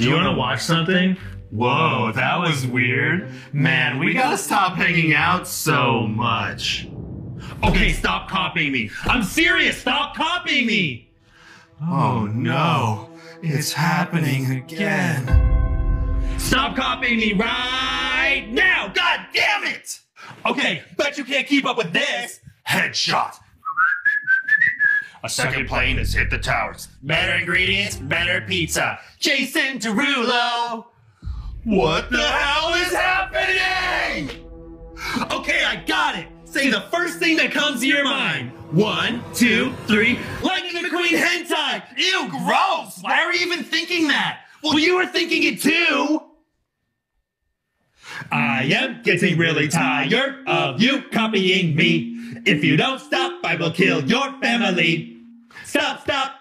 Do you want to watch something? Whoa, that was weird. Man, we gotta stop hanging out so much. Okay, stop copying me. I'm serious, stop copying me! Oh no, it's happening again. Stop copying me right now! God damn it! Okay, bet you can't keep up with this. Headshot. A second plane has hit the towers. Better ingredients, better pizza. Jason Derulo. What the hell is happening? Okay, I got it. Say the first thing that comes to your mind. One, two, three. Lightning McQueen hentai. Ew, gross. Why are you even thinking that? Well, you were thinking it too. I am getting really tired of you copying me. If you don't stop, I will kill your family. Stop, stop.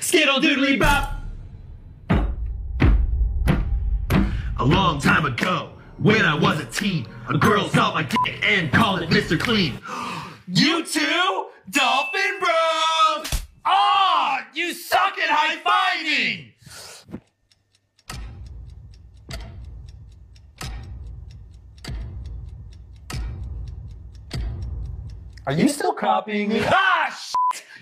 Skittle doodly bop. A long time ago, when I was a teen, a girl saw my dick and called it Mr. Clean. You too? Dolphin Bros! Ah, you suck at high-fiving! Are you still copying me? Ah,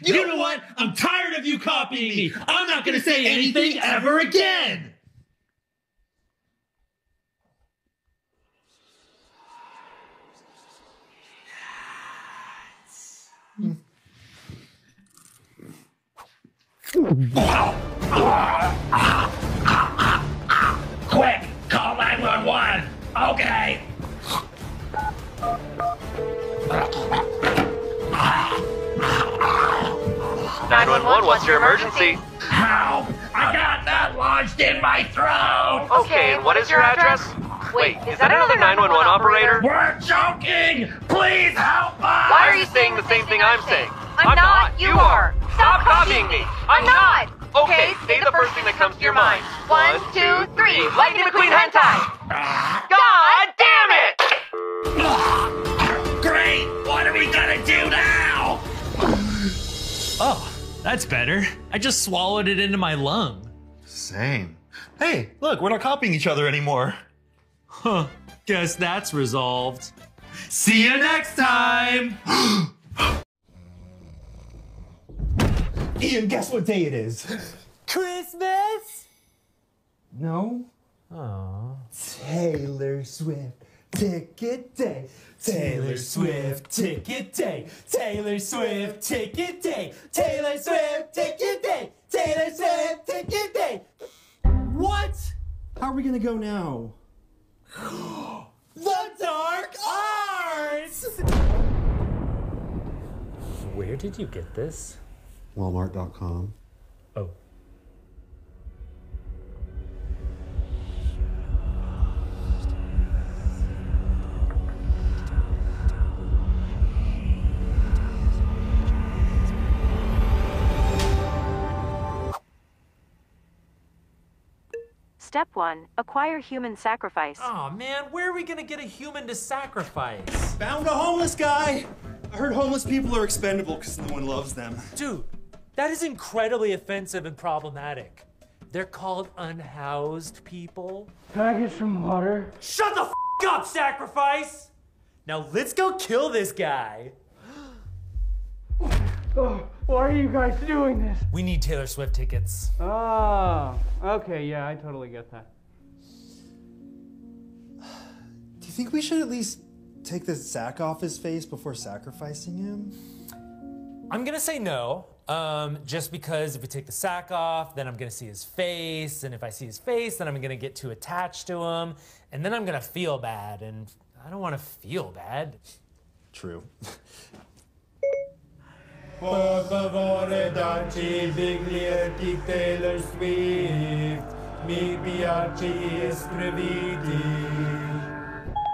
shit! You know what? I'm tired of you copying me. I'm not gonna say anything ever again. Quick, call 911. Okay. Nine one one. What's your emergency? Help! I got that lodged in my throat! Okay, and what is your address? Wait, is that another 911 operator? We're joking! Please help us! Why are you saying the same thing I'm saying? I'm not, you are. Stop copying me. I'm not. Okay, say the first thing that comes to your mind. One, two, three. Lightning McQueen hentai. God damn it! Great! What are we gonna do now? Oh, that's better. I just swallowed it into my lung. Same. Hey, look, we're not copying each other anymore. Huh. Guess that's resolved. See you next time! Ian, guess what day it is? Christmas? No. Oh. Taylor Swift ticket day. Taylor Swift ticket day. Taylor Swift ticket day. Taylor Swift ticket day. Taylor Swift ticket day. What? How are we gonna go now? the Dark Arts! Where did you get this? Walmart.com. Oh. Step 1 Acquire human sacrifice. Oh man, where are we gonna get a human to sacrifice? Found a homeless guy! I heard homeless people are expendable because no one loves them. Dude, that is incredibly offensive and problematic. They're called unhoused people. Can I get some water? Shut the f up, sacrifice! Now let's go kill this guy. Oh, why are you guys doing this? We need Taylor Swift tickets. Oh, okay, yeah, I totally get that. Do you think we should at least take the sack off his face before sacrificing him? I'm gonna say no, um, just because if we take the sack off, then I'm gonna see his face, and if I see his face, then I'm gonna get too attached to him, and then I'm gonna feel bad, and I don't wanna feel bad. True. Por favore darci biglietti Taylor Swift, mi piace iscriviti.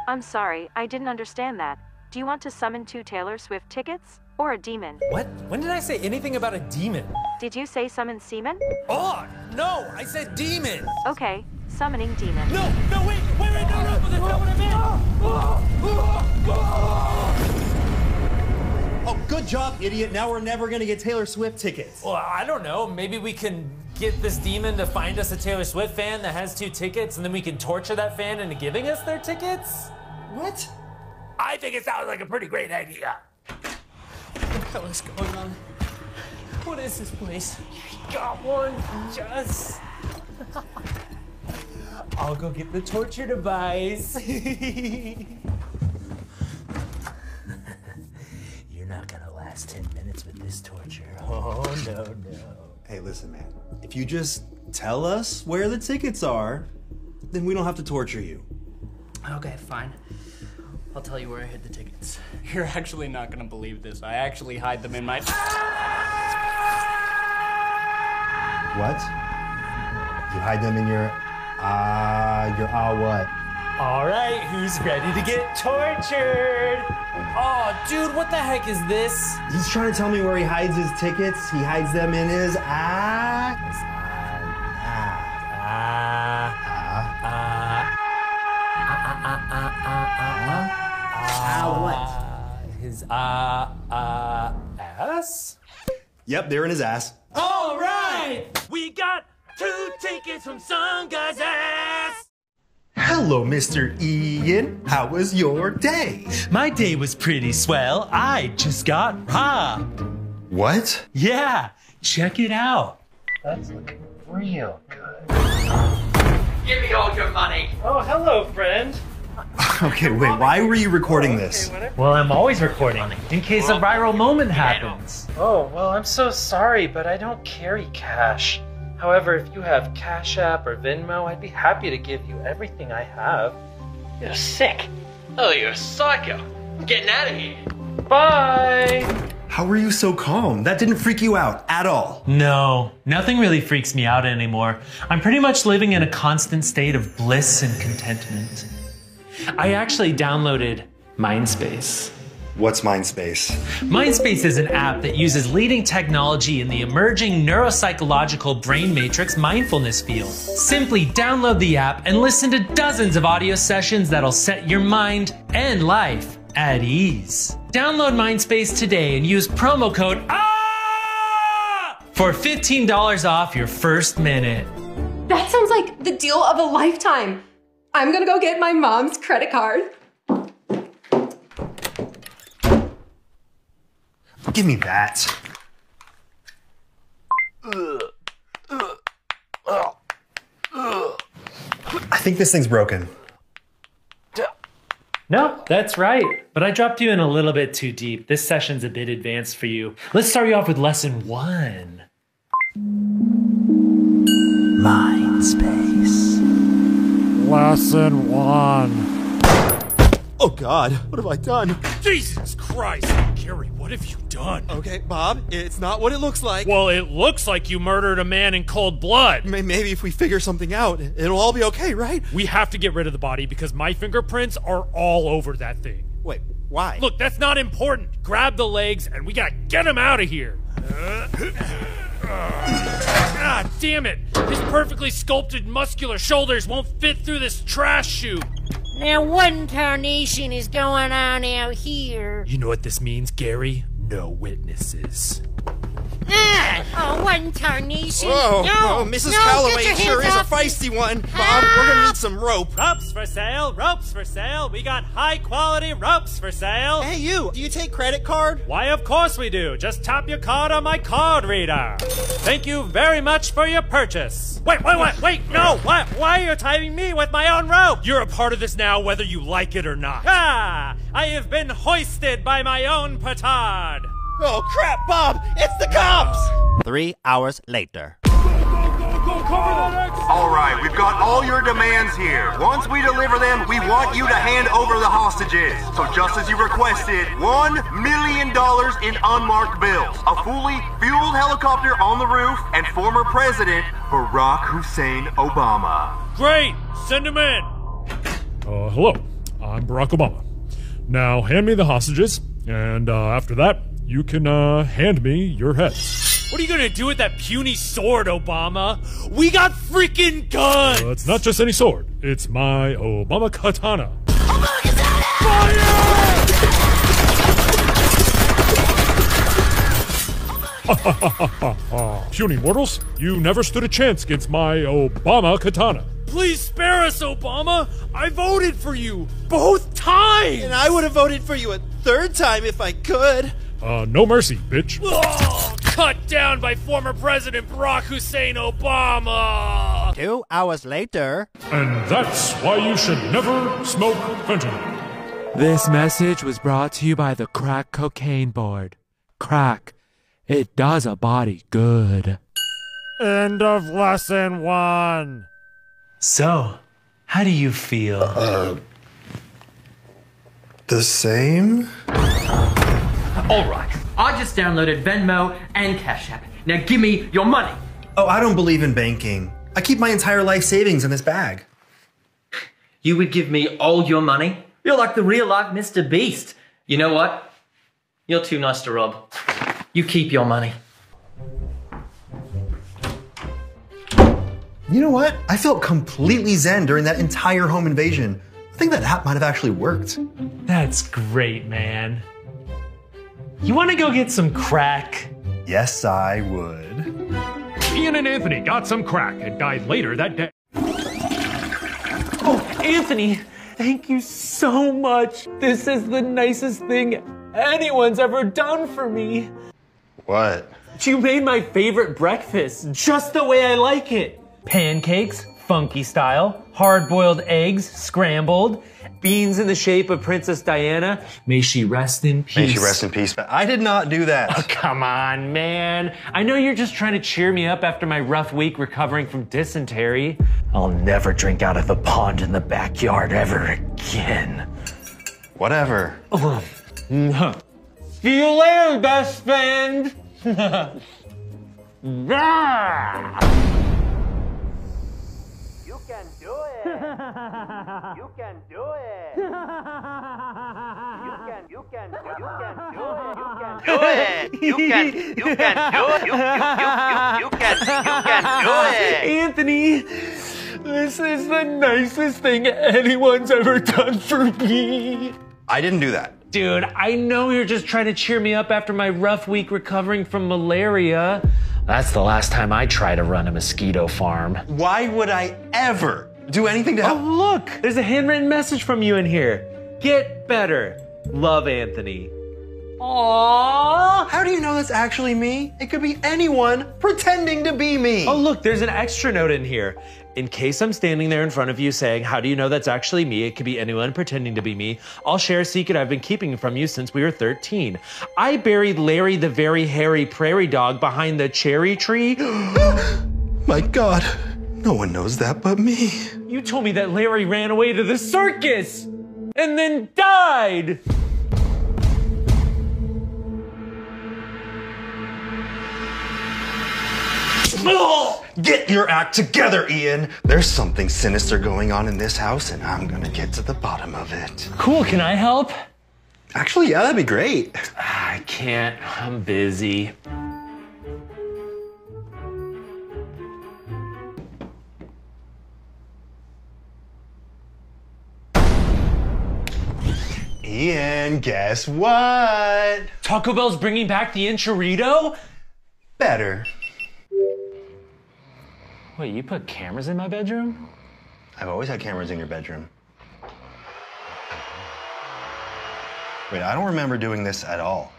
I'm sorry, I didn't understand that. Do you want to summon two Taylor Swift tickets? Or a demon? What? When did I say anything about a demon? Did you say summon semen? Oh, no, I said demon! Okay, summoning demon. No, no, wait, wait, wait, no, no, that's not what I meant! Oh, good job, idiot. Now we're never gonna get Taylor Swift tickets. Well, I don't know, maybe we can get this demon to find us a Taylor Swift fan that has two tickets, and then we can torture that fan into giving us their tickets? What? I think it sounds like a pretty great idea. What the hell is going on? What is this place? Got one, just. I'll go get the torture device. You're not gonna last 10 minutes with this torture. Oh, no, no. Hey, listen, man. If you just tell us where the tickets are, then we don't have to torture you. Okay, fine. I'll tell you where I hid the tickets. You're actually not gonna believe this. I actually hide them in my. What? You hide them in your ah your ah what? All right, who's ready to get tortured? Oh, dude, what the heck is this? He's trying to tell me where he hides his tickets. He hides them in his ah Ah, what? His uh uh ass? Yep, they're in his ass. All right, we got two tickets from some guy's ass. Hello, Mr. Ian. How was your day? My day was pretty swell. I just got robbed. What? Yeah, check it out. That's looking real good. Give me all your money. Oh, hello, friend. Okay, wait, why were you recording this? Well, I'm always recording in case a viral moment happens. Oh, well, I'm so sorry, but I don't carry cash. However, if you have Cash App or Venmo, I'd be happy to give you everything I have. You're sick. Oh, you're a psycho. I'm getting out of here. Bye! How were you so calm? That didn't freak you out at all. No, nothing really freaks me out anymore. I'm pretty much living in a constant state of bliss and contentment. I actually downloaded Mindspace. What's Mindspace? Mindspace is an app that uses leading technology in the emerging neuropsychological brain matrix mindfulness field. Simply download the app and listen to dozens of audio sessions that'll set your mind and life at ease. Download Mindspace today and use promo code AH for $15 off your first minute. That sounds like the deal of a lifetime. I'm gonna go get my mom's credit card. Give me that. I think this thing's broken. No, that's right. But I dropped you in a little bit too deep. This session's a bit advanced for you. Let's start you off with lesson one. Mind space. Lesson one. Oh god, what have I done? Jesus Christ! Gary, what have you done? Okay, Bob, it's not what it looks like. Well, it looks like you murdered a man in cold blood. Maybe if we figure something out, it'll all be okay, right? We have to get rid of the body because my fingerprints are all over that thing. Wait, why? Look, that's not important. Grab the legs and we gotta get him out of here. ah, damn it! His perfectly sculpted muscular shoulders won't fit through this trash chute. Now, what in tarnation is going on out here? You know what this means, Gary? No witnesses. Ah! Oh, what in tarnation? Whoa, no! whoa, Mrs. no, Calloway get your sure hands is off a feisty one. Bob, we're gonna need some rope. Ropes for sale, ropes for sale. We got high quality ropes for sale. Hey, you, do you take credit card? Why, of course we do. Just tap your card on my card reader. Thank you very much for your purchase. Wait, wait, wait, wait, no! What? Why are you tying me with my own rope? You're a part of this now, whether you like it or not. Ah! I have been hoisted by my own petard. Oh crap, Bob! It's the cops! Three hours later. All right, we've got all your demands here. Once we deliver them, we want you to hand over the hostages. So just as you requested, one million dollars in unmarked bills, a fully fueled helicopter on the roof, and former President Barack Hussein Obama. Great! Send him in! Uh, hello, I'm Barack Obama. Now hand me the hostages, and uh, after that, you can uh, hand me your heads. What are you gonna do with that puny sword, Obama? We got freaking guns! Uh, it's not just any sword, it's my Obama katana. Obama! katana! Fire! Puny mortals, you never stood a chance against my Obama katana. Please spare us, Obama. I voted for you both times. And I would have voted for you a third time if I could. Uh, no mercy, bitch. Oh, cut down by former President Barack Hussein Obama. Two hours later. And that's why you should never smoke fentanyl. This message was brought to you by the Crack Cocaine Board. Crack. It does a body good. End of lesson one. So, how do you feel? Uh, the same? Alright, I just downloaded Venmo and Cash App. Now give me your money. Oh, I don't believe in banking. I keep my entire life savings in this bag. You would give me all your money? You're like the real life Mr. Beast. You know what? You're too nice to rob. You keep your money. You know what? I felt completely zen during that entire home invasion. I think that app might have actually worked. That's great, man. You want to go get some crack? Yes, I would. Ian and Anthony got some crack and died later that day. Oh, Anthony, thank you so much. This is the nicest thing anyone's ever done for me. What? You made my favorite breakfast just the way I like it. Pancakes, funky style, hard boiled eggs, scrambled, beans in the shape of Princess Diana. May she rest in peace. May she rest in peace. But I did not do that. Oh, come on, man. I know you're just trying to cheer me up after my rough week recovering from dysentery. I'll never drink out of the pond in the backyard ever again. Whatever. Oh. See you later, best friend. You can do it. You can, you can, you can do it. You can do it. You can, you can do it. You, you, you, you, you can, you can do it. Anthony, this is the nicest thing anyone's ever done for me. I didn't do that. Dude, I know you're just trying to cheer me up after my rough week recovering from malaria. That's the last time I try to run a mosquito farm. Why would I ever do anything to help? Oh, look, there's a handwritten message from you in here. Get better. Love, Anthony. Aww. How do you know that's actually me? It could be anyone pretending to be me. Oh, look, there's an extra note in here. In case I'm standing there in front of you saying, How do you know that's actually me? It could be anyone pretending to be me. I'll share a secret I've been keeping from you since we were 13. I buried Larry the very hairy prairie dog behind the cherry tree. My God, no one knows that but me. You told me that Larry ran away to the circus and then died. Get your act together, Ian. There's something sinister going on in this house, and I'm gonna get to the bottom of it. Cool, can I help? Actually, yeah, that'd be great. I can't, I'm busy. Ian, guess what? Taco Bell's bringing back the Enchirito? Better. Wait, you put cameras in my bedroom? I've always had cameras in your bedroom. Wait, I don't remember doing this at all.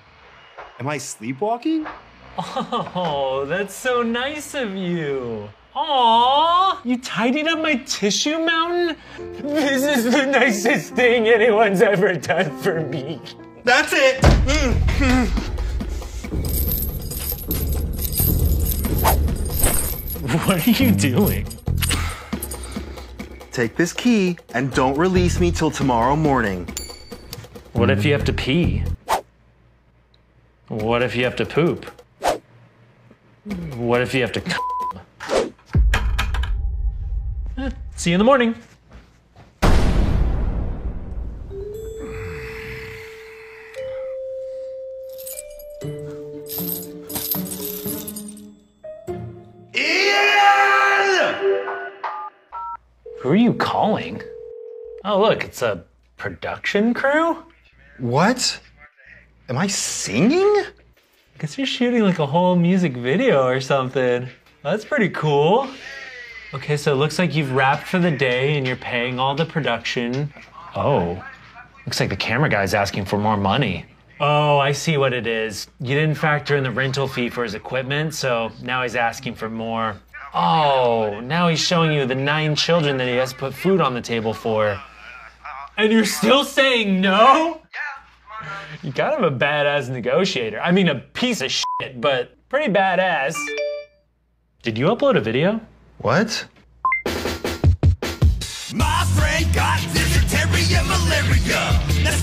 Am I sleepwalking? Oh, that's so nice of you. Aw, you tidied up my tissue mountain? This is the nicest thing anyone's ever done for me. That's it. What are you doing? Take this key and don't release me till tomorrow morning. What if you have to pee? What if you have to poop? What if you have to See you in the morning. Who are you calling? Oh, look, it's a production crew? What? Am I singing? I guess you're shooting like a whole music video or something. That's pretty cool. Okay, so it looks like you've wrapped for the day and you're paying all the production. Oh, looks like the camera guy's asking for more money. Oh, I see what it is. You didn't factor in the rental fee for his equipment, so now he's asking for more. Oh, now he's showing you the nine children that he has to put food on the table for. And you're still saying no? You're kind of a badass negotiator. I mean, a piece of shit, but pretty badass. Did you upload a video? What? My friend got malaria. That's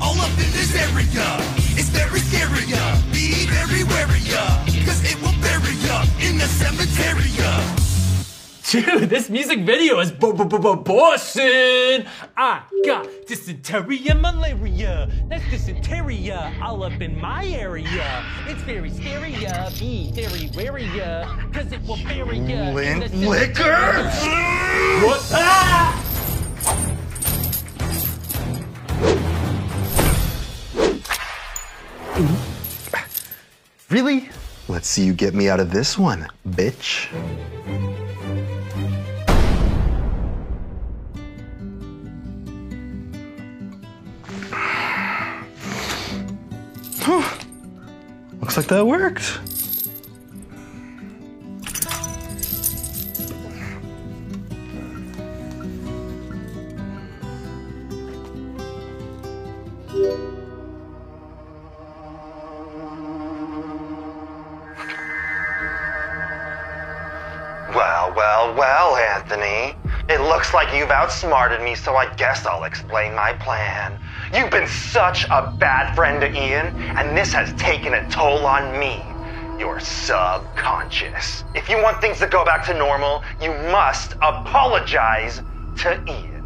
all up in this area. It's very scary, be very wary, cause it will bury in the cemetery. Dude, this music video is b- b- b- bossing. I got dysentery and malaria. That's dysentery all up in my area. It's very scary, be very wary, cause it will bury ya. in Lint liquor? What? Ah! Really? Let's see you get me out of this one, bitch. Looks like that worked. Well, well, well, Anthony. It looks like you've outsmarted me, so I guess I'll explain my plan. You've been such a bad friend to Ian, and this has taken a toll on me. Your subconscious. If you want things to go back to normal, you must apologize to Ian.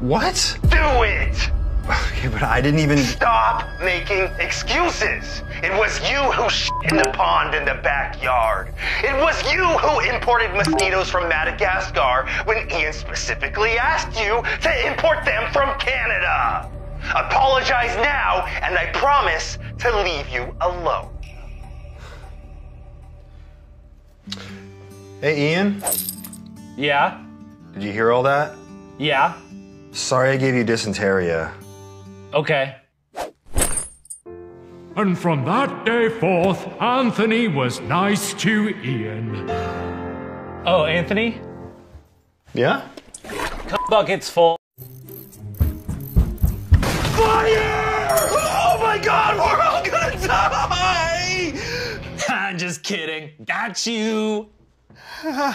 What? Do it! Okay, but I didn't even. Stop making excuses. It was you who shit in the pond in the backyard. It was you who imported mosquitoes from Madagascar when Ian specifically asked you to import them from Canada. Apologize now, and I promise to leave you alone. Hey, Ian? Yeah? Did you hear all that? Yeah? Sorry I gave you dysentery. Okay. And from that day forth, Anthony was nice to Ian. Oh, Anthony? Yeah? Bucket's full. Fire! Oh my god, we're all gonna die! I'm just kidding. Got you.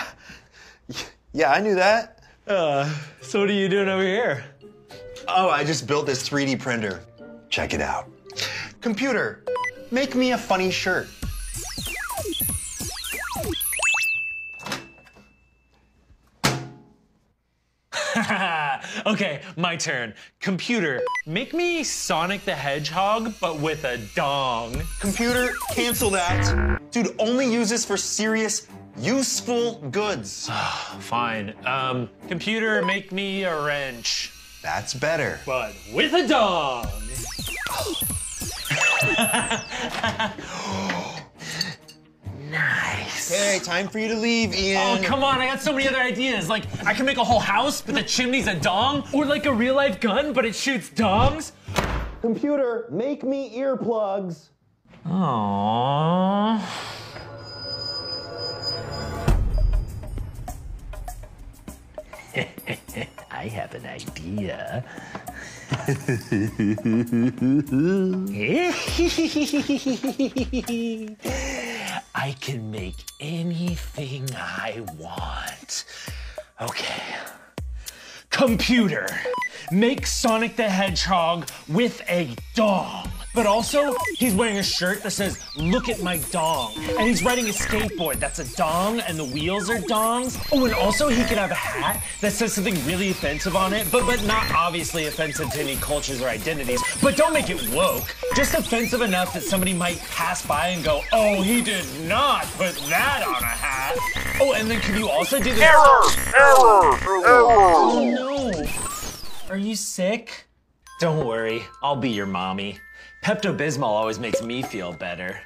Yeah, I knew that. Uh, so what are you doing over here? Oh, I just built this 3D printer. Check it out. Computer, make me a funny shirt. Okay, my turn. Computer, make me Sonic the Hedgehog, but with a dong. Computer, cancel that. Dude, only use this for serious, useful goods. Fine. Um, computer, make me a wrench. That's better. But with a dong. nice. Okay, time for you to leave, Ian. Oh, come on, I got so many other ideas. Like, I can make a whole house, but the chimney's a dong. Or like a real life gun, but it shoots dongs. Computer, make me earplugs. Aww. I have an idea. I can make anything I want. Okay. Computer, make Sonic the Hedgehog with a dong. But also, he's wearing a shirt that says, Look at my dong. And he's riding a skateboard that's a dong, and the wheels are dongs. Oh, and also, he could have a hat that says something really offensive on it, but, but not obviously offensive to any cultures or identities. But don't make it woke. Just offensive enough that somebody might pass by and go, Oh, he did not put that on a hat. Oh, and then could you also do this? Error! Error! Oh no! Are you sick? Don't worry, I'll be your mommy. Pepto Bismol always makes me feel better.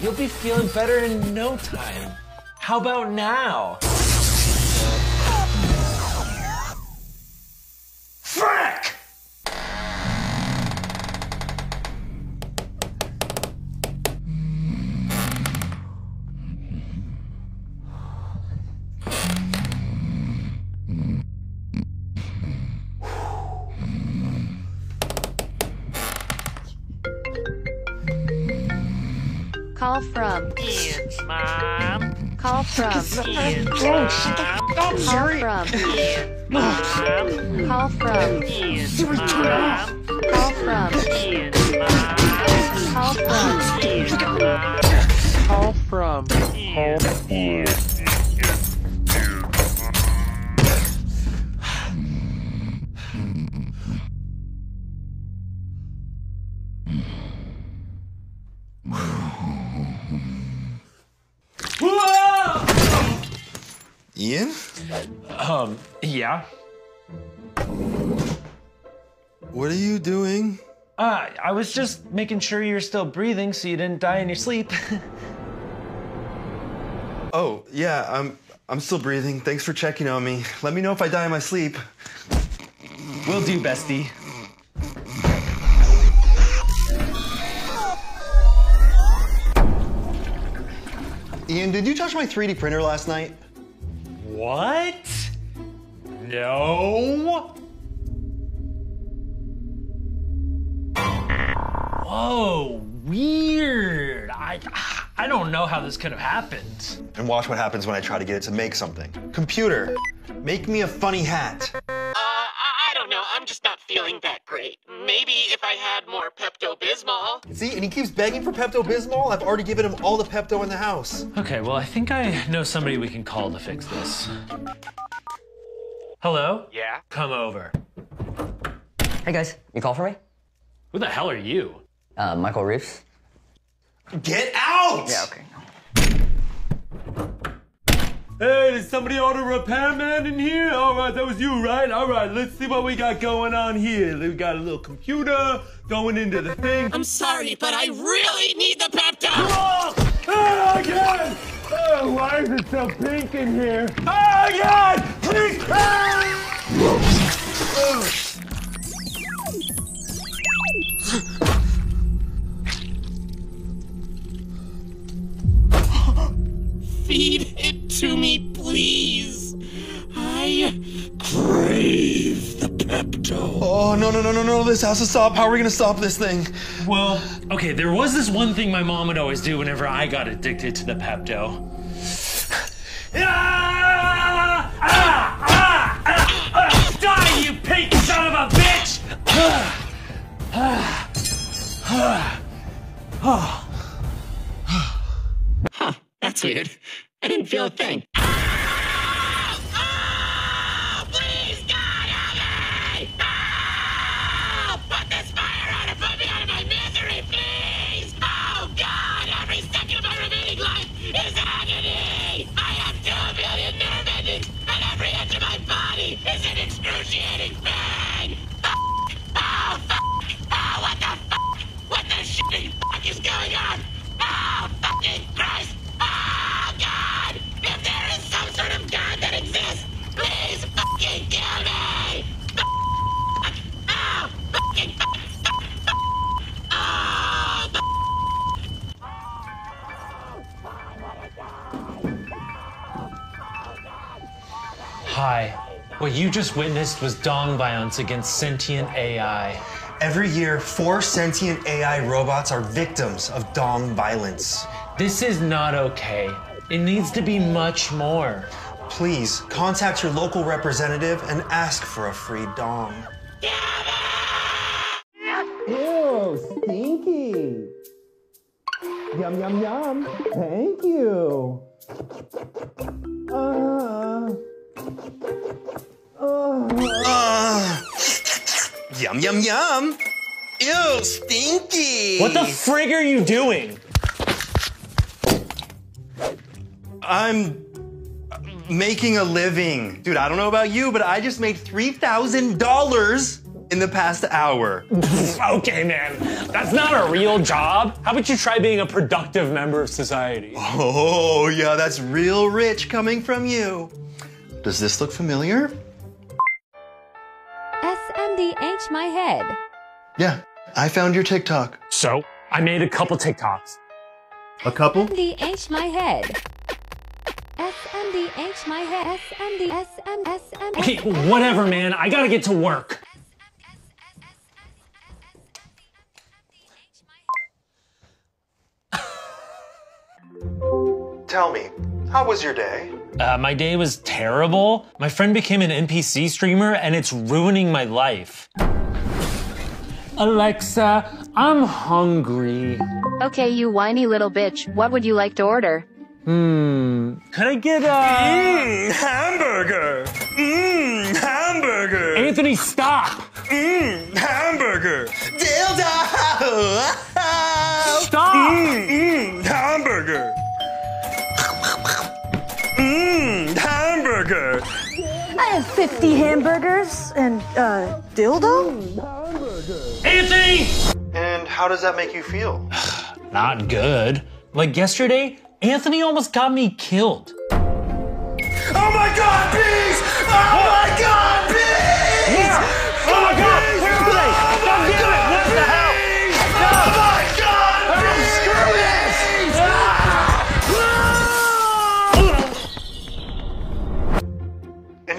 You'll be feeling better in no time. How about now? Frick! Call from. Ian's mom. Call from. Ian's Call mom. from. Ian's mom. Call from. Ian's mom. Call from. Ian's mom. Call from. Ian's mom. Call from. Uh, I was just making sure you're still breathing so you didn't die in your sleep. Oh, yeah, I'm I'm still breathing. Thanks for checking on me. Let me know if I die in my sleep. Will do, bestie. Ian, did you touch my 3D printer last night? What? No. Whoa, weird. I I don't know how this could have happened. And watch what happens when I try to get it to make something. Computer, make me a funny hat. Uh, I, I don't know. I'm just not feeling that great. Maybe if I had more Pepto Bismol. See, and he keeps begging for Pepto Bismol. I've already given him all the Pepto in the house. Okay, well, I think I know somebody we can call to fix this. Hello? Yeah? Come over. Hey guys, you call for me? Who the hell are you? Uh, Michael Reeves. Get out! Yeah, okay. Hey, did somebody order a repairman in here? All right, that was you, right? All right, let's see what we got going on here. We got a little computer going into the thing. I'm sorry, but I really need the Pepto! Oh, oh again! Oh, why is it so pink in here? Oh, again! Please! Feed Oh, no, no, no, no, no. This has to stop. How are we going to stop this thing? Well, okay, there was this one thing my mom would always do whenever I got addicted to the Pepto. Ah! Ah! Ah! Ah! Ah! Die, you pink son of a bitch! Ah! Ah! Ah! Ah! Huh, that's weird. I didn't feel a thing. Is agony! I have two million nerve endings, and every inch of my body is in excruciating pain! Fuck! Oh, fuck! Oh, what the fuck? What the shitting fuck is going on? Oh, fucking Christ! Hi. What you just witnessed was dong violence against sentient AI. Every year, four sentient AI robots are victims of dong violence. This is not okay. It needs to be much more. Please contact your local representative and ask for a free dong. Ew, stinky. Yum, yum, yum. Thank you. Uh, yum, yum, yum. Ew, stinky. What the frig are you doing? I'm making a living. Dude, I don't know about you, but I just made $3,000 in the past hour. okay, man. That's not a real job. How about you try being a productive member of society? Oh, yeah, that's real rich coming from you. Does this look familiar? SMDH my head. Yeah, I found your TikTok. So, I made a couple TikToks. A couple? SMDH my head. SMDH my head. SMD SM SM. Okay, whatever, man. I gotta get to work. Tell me, how was your day? Uh, my day was terrible. My friend became an NPC streamer and it's ruining my life. Alexa, I'm hungry. Okay, you whiny little bitch. What would you like to order? Hmm. Could I get a. Mmm, hamburger. Mmm, hamburger. Anthony, stop! Mmm, hamburger. Dildo. Stop! Mmm, mmm, hamburger. Mmm, hamburger. I have 50 hamburgers and uh, dildo. Anthony! And how does that make you feel? Not good. Like yesterday, Anthony almost got me killed. Oh my god, bees! Oh my god,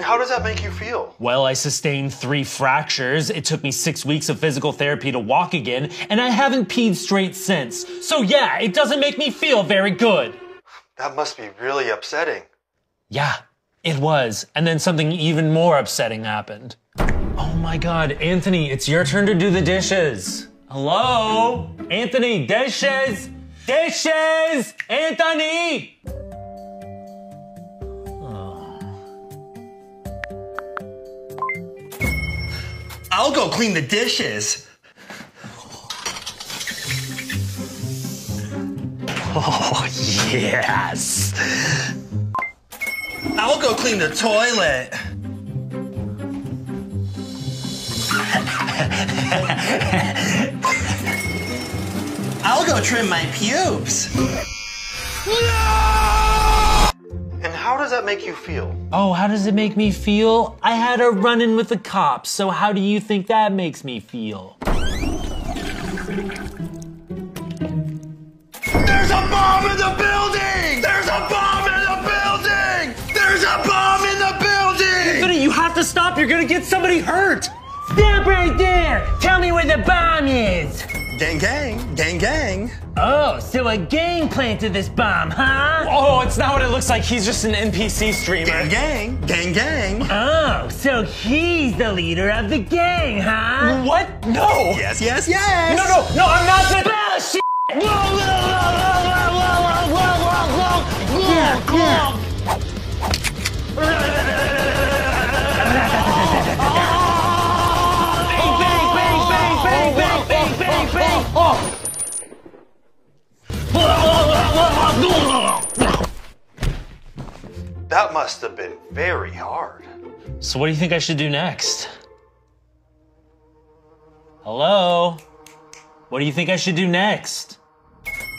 how does that make you feel? Well, I sustained three fractures. It took me six weeks of physical therapy to walk again, and I haven't peed straight since. So yeah, it doesn't make me feel very good. That must be really upsetting. Yeah, it was. And then something even more upsetting happened. Oh my god, Anthony, it's your turn to do the dishes. Hello? Anthony, dishes! Dishes! Anthony! I'll go clean the dishes. Oh, yes. I'll go clean the toilet. I'll go trim my pubes. And how does that make you feel? Oh, how does it make me feel? I had a run in with the cops, so how do you think that makes me feel? There's a bomb in the building! There's a bomb in the building! There's a bomb in the building! Anthony, you have to stop. You're gonna get somebody hurt. Stop right there! Tell me where the bomb is! Gang, gang, gang, gang. Oh, so a gang planted this bomb, huh? Oh, it's not what it looks like. He's just an NPC streamer. Gang, gang, gang, gang. Oh, so he's the leader of the gang, huh? What? No! Yes, yes, yes. No, no, no, I'm not the. Bullshit! Whoa, whoa, whoa, whoa, whoa, whoa, whoa, whoa, whoa, whoa, whoa. Bang, That must have been very hard. So, what do you think I should do next? Hello? What do you think I should do next?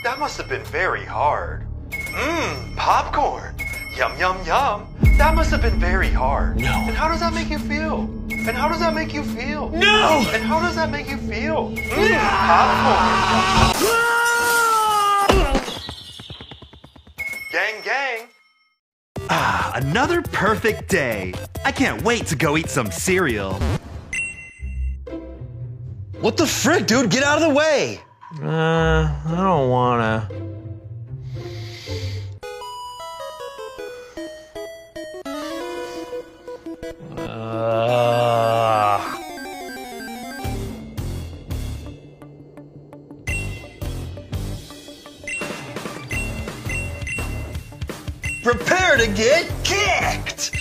That must have been very hard. Mmm, popcorn. Yum, yum, yum. That must have been very hard. No. And how does that make you feel? And how does that make you feel? No! And how does that make you feel? Mmm, popcorn. Gang, gang. Ah, another perfect day. I can't wait to go eat some cereal. What the frick, dude? Get out of the way. Uh, I don't wanna. Uh, Prepare to get kicked.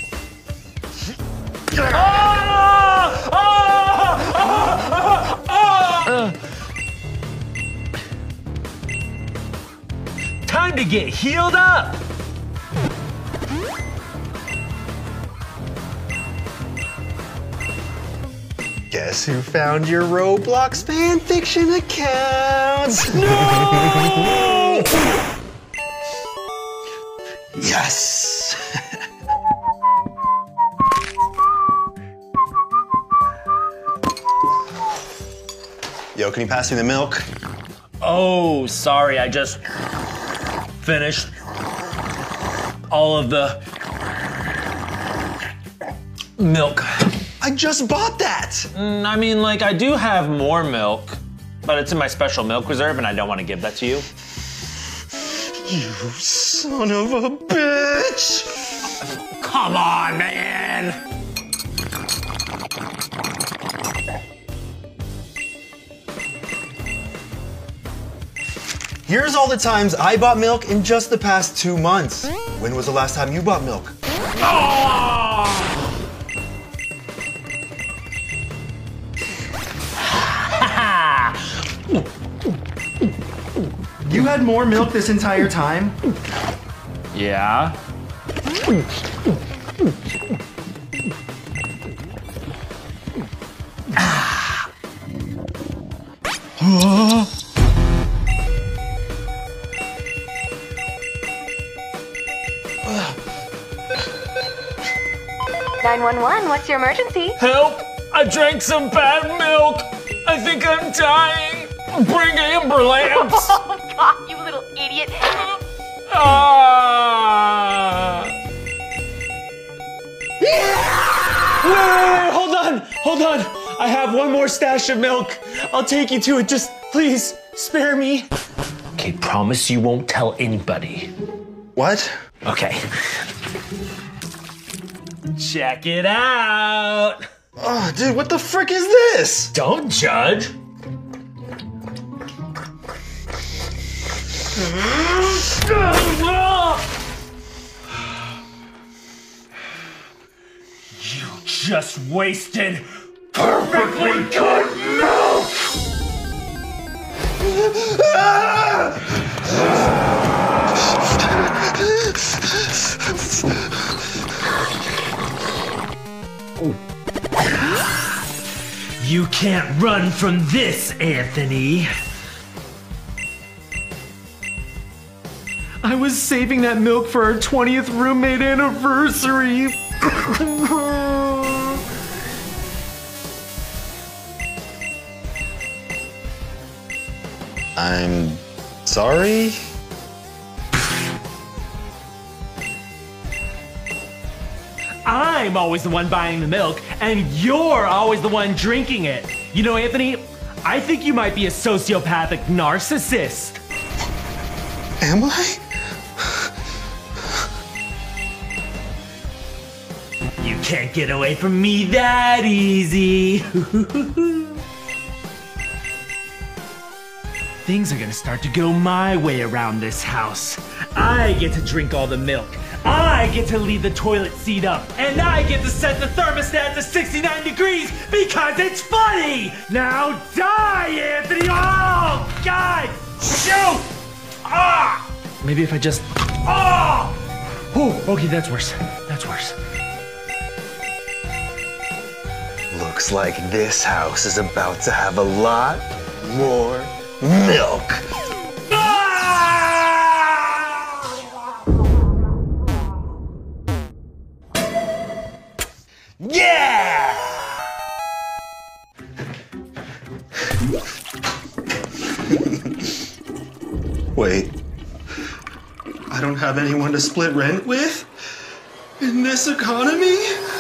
Time to get healed up. Guess Guess who found your Roblox fanfiction accounts? No! yes! Yo, can you pass me the milk? Oh, sorry, I just finished all of the milk. I just bought that! Mm, I mean, like, I do have more milk, but it's in my special milk reserve, and I don't want to give that to you. You son of a bitch! Come on, man! Here's all the times I bought milk in just the past two months. When was the last time you bought milk? You had more milk this entire time? Yeah? Nine one one. What's your emergency? Help! I drank some bad milk! I think I'm dying! Bring amber lamps! You little idiot! Ah! Wait, wait, wait, hold on, hold on. I have one more stash of milk. I'll take you to it. Just please spare me. Okay, promise you won't tell anybody. What? Okay. Check it out. Oh, dude, what the frick is this? Don't judge. You just wasted perfectly good milk! You can't run from this, Anthony. I was saving that milk for our 20th roommate anniversary. I'm sorry? I'm always the one buying the milk, and you're always the one drinking it. You know, Anthony, I think you might be a sociopathic narcissist. Am I? Get away from me that easy. Things are gonna start to go my way around this house. I get to drink all the milk. I get to leave the toilet seat up. And I get to set the thermostat to 69 degrees because it's funny! Now die, Anthony! Oh, God! Shoot! Ah! Maybe if I just. Ah! Oh, okay, that's worse. That's worse. Looks like this house is about to have a lot more milk. Yeah! Wait. I don't have anyone to split rent with? In this economy?